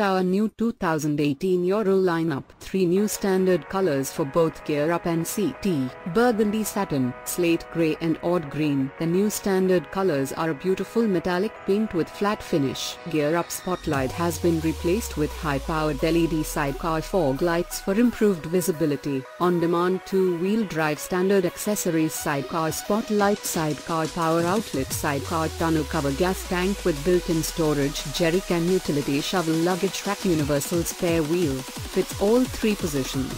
Our new 2018 Ural lineup. Three new standard colors for both Gear Up and CT. Burgundy satin, slate grey and OD green. The new standard colors are a beautiful metallic pink with flat finish. Gear Up Spotlight has been replaced with high-powered LED sidecar fog lights for improved visibility. On-demand two-wheel drive standard accessories sidecar spotlight sidecar power outlet sidecar tonneau cover gas tank with built-in storage jerry can utility shovel luggage rack universal spare wheel, fits all three positions.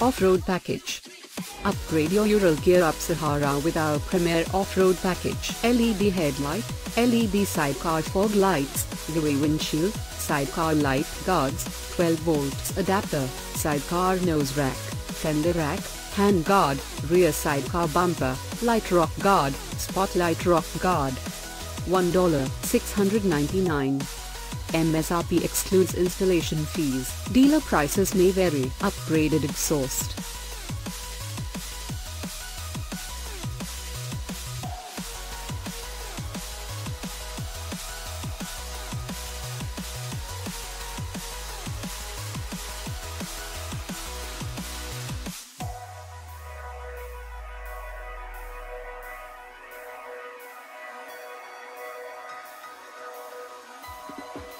Off-road package. Upgrade your Ural Gear Up Sahara with our premier off-road package. LED headlight, LED sidecar fog lights, GUI windshield, sidecar light guards, 12 volts adapter, sidecar nose rack, fender rack, hand guard, rear sidecar bumper, light rock guard, spotlight rock guard. $1 699 MSRP excludes installation fees. Dealer prices may vary. Upgraded exhaust. you